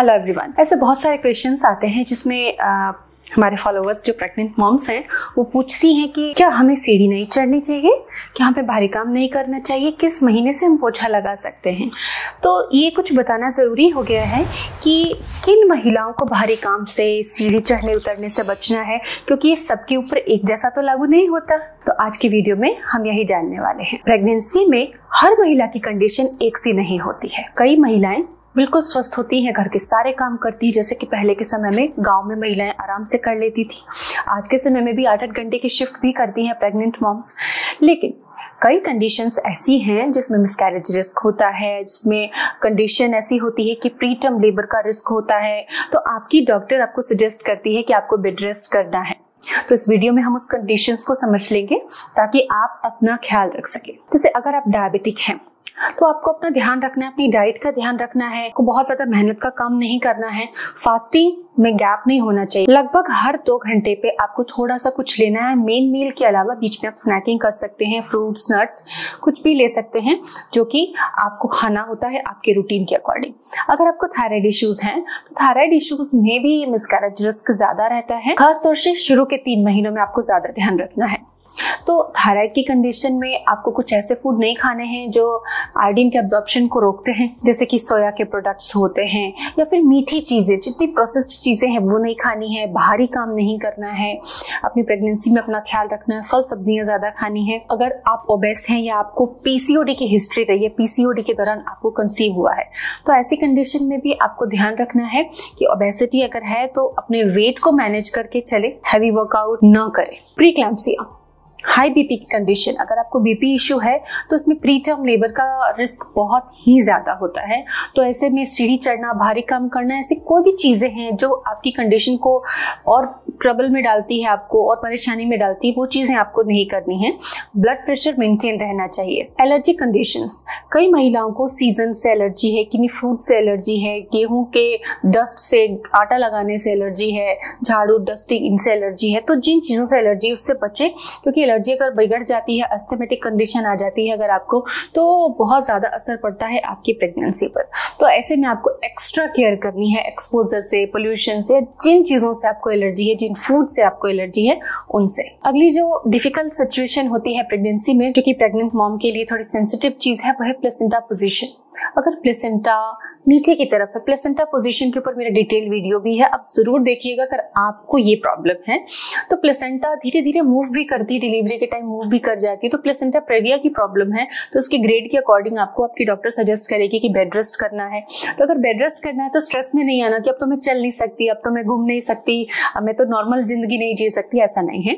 Hello everyone ऐसे बहुत सारे क्वेश्चन आते हैं जिसमें आ, हमारे फॉलोअर्स जो प्रेग्नेंट मॉम्स हैं वो पूछती हैं कि क्या हमें सीढ़ी नहीं चढ़नी चाहिए? क्या हमें भारी काम नहीं करना चाहिए? किस महीने से हम पोछा लगा सकते हैं? तो ये कुछ बताना ज़रूरी हो गया है कि किन महिलाओं को भारी काम से सीढ़ी चढ़ने उतरने से बचना है? क्योंकि ये सबके ऊपर एक जैसा तो लागू नहीं होता। तो आज की वीडियो में हम यही जानने वाले हैं। प्रेगनेंसी में हर महिला की कंडीशन एक सी नहीं होती है। कई महिलाएँ बिल्कुल स्वस्थ होती हैं, घर के सारे काम करती हैं, जैसे कि पहले के समय में गाँव में महिलाएँ आराम से कर लेती थी। आज के समय में भी आठ आठ घंटे की शिफ्ट भी करती हैं प्रेग्नेंट मॉम्स लेकिन कई कंडीशंस ऐसी हैं जिसमें मिसकैरेज रिस्क होता है, जिसमें कंडीशन ऐसी होती है कि प्रीटर्म लेबर का रिस्क होता है। तो आपकी डॉक्टर आपको सजेस्ट करती है कि आपको बेड रेस्ट करना है। तो इस वीडियो में हम उस कंडीशंस को समझ लेंगे ताकि आप अपना ख्याल रख सकें। जैसे अगर आप डायबिटिक हैं तो आपको अपना ध्यान रखना है, अपनी डाइट का ध्यान रखना है, आपको बहुत ज़्यादा मेहनत का काम नहीं करना है फास्टिंग में गैप नहीं होना चाहिए। लगभग हर दो घंटे पे आपको थोड़ा सा कुछ लेना है मेन मील के अलावा बीच में आप स्नैकिंग कर सकते हैं फ्रूट्स नट्स कुछ भी ले सकते हैं, जो कि आपको खाना होता है आपके रूटीन के अकॉर्डिंग अगर आपको थायराइड इश्यूज़ हैं तो थायराइड इश्यूज़ में भी मिसकैरेज रिस्क ज़्यादा रहता है। खासतौर से शुरू के तीन महीनों में आपको ज़्यादा ध्यान रखना है। तो थायराइड की कंडीशन में आपको कुछ ऐसे फ़ूड नहीं खाने हैं जो आयोडीन के एब्जॉर्प्शन को रोकते हैं, जैसे कि सोया के प्रोडक्ट्स होते हैं, या फिर मीठी चीज़ें, जितनी प्रोसेस्ड चीज़ें हैं, वो नहीं खानी है, बाहरी काम नहीं करना है, अपनी प्रेगनेंसी में अपना ख्याल रखना है, फल सब्ज़ियाँ ज़्यादा खानी है। अगर आप ओबेस हैं या आपको पीसीओडी की हिस्ट्री रही है पीसीओडी के दौरान आपको कंसीव हुआ है तो ऐसी कंडीशन में भी आपको ध्यान रखना है कि ओबेसिटी अगर है तो अपने वेट को मैनेज करके चले हैवी वर्कआउट न करें। प्री क्लैम्सिया हाई बीपी की कंडीशन अगर आपको बीपी इशू है तो इसमें प्री टर्म लेबर का रिस्क बहुत ही ज़्यादा होता है। तो ऐसे में सीढ़ी चढ़ना, भारी काम करना, ऐसी कोई भी चीज़ें हैं जो आपकी कंडीशन को और ट्रबल में डालती है आपको और परेशानी में डालती है, वो चीज़ें आपको नहीं करनी है। ब्लड प्रेशर मेंटेन रहना चाहिए। Allergy conditions. कई महिलाओं को सीज़न से एलर्जी है किन्हीं फ्रूट से एलर्जी है, गेहूँ के डस्ट से, आटा लगाने से एलर्जी है, झाड़ू, डस्टिंग, इनसे एलर्जी है। तो जिन चीज़ों से एलर्जी उससे बचे, क्योंकि एलर्जी अगर बिगड़ जाती है, अस्थमेटिक कंडीशन आ जाती है अगर आपको तो बहुत ज़्यादा असर पड़ता है आपकी प्रेगनेंसी पर। तो ऐसे में आपको एक्स्ट्रा केयर करनी है, एक्सपोजर से, पोल्यूशन से, जिन चीज़ों से आपको एलर्जी है, जिन फ़ूड से आपको एलर्जी है, उनसे। अगली जो डिफ़िकल्ट सिचुएशन होती है प्रेगनेंसी में जो कि प्रेग्नेंट मॉम के लिए थोड़ी सेंसिटिव चीज़ है वह है प्लेसेंटा पोजिशन अगर प्लेसेंटा नीचे की तरफ़ है। प्लेसेंटा पोजीशन के ऊपर मेरा डिटेल वीडियो भी है। आप ज़रूर देखिएगा अगर आपको ये प्रॉब्लम है। तो प्लेसेंटा धीरे धीरे मूव भी करती है डिलीवरी के टाइम मूव भी कर जाती है। तो प्लेसेंटा प्रेविया की प्रॉब्लम है। तो उसके ग्रेड के अकॉर्डिंग आपको आपकी डॉक्टर सजेस्ट करेगी कि बेड रेस्ट करना है। तो अगर बेड रेस्ट करना है तो स्ट्रेस में नहीं आना कि अब तो मैं चल नहीं सकती, अब तो मैं घूम नहीं सकती, अब मैं तो नॉर्मल ज़िंदगी नहीं जी सकती, ऐसा नहीं है।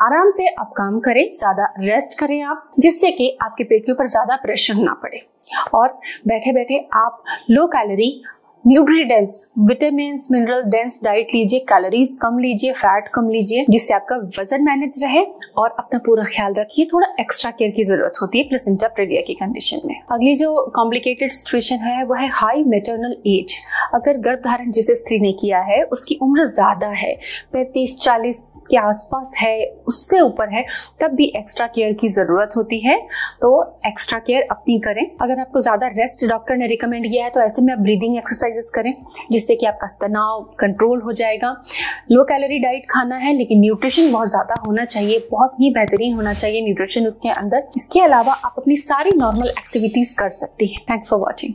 आराम से आप काम करें, ज़्यादा रेस्ट करें आप, जिससे कि आपके पेट के ऊपर ज़्यादा प्रेशर ना पड़े। और बैठे बैठे आप low calorie nutri dense vitamin mineral dense diet लीजिए कैलोरीज कम लीजिए फैट कम लीजिए, जिससे आपका वज़न मैनेज रहे और अपना पूरा ख्याल रखिए। थोड़ा एक्स्ट्रा केयर की ज़रूरत होती है प्लेसेंटा प्रेविया की कंडीशन में। अगली जो कॉम्प्लिकेटेड सिचुएशन है वो है हाई मेटर्नल एज अगर गर्भ धारण जिसे स्त्री ने किया है, उसकी उम्र ज़्यादा है, पैंतीस, चालीस के आसपास है, उससे ऊपर है, तब भी एक्स्ट्रा केयर की ज़रूरत होती है। तो एक्स्ट्रा केयर अपनी करें। अगर आपको ज़्यादा रेस्ट डॉक्टर ने रिकमेंड किया है तो ऐसे में आप ब्रीदिंग एक्सरसाइज एक्सरसाइजेस करें, जिससे कि आपका तनाव कंट्रोल हो जाएगा। लो कैलोरी डाइट खाना है, लेकिन न्यूट्रिशन बहुत ज़्यादा होना चाहिए, बहुत ही बेहतरीन होना चाहिए न्यूट्रिशन उसके अंदर। इसके अलावा आप अपनी सारी नॉर्मल एक्टिविटीज़ कर सकती हैं। Thanks for watching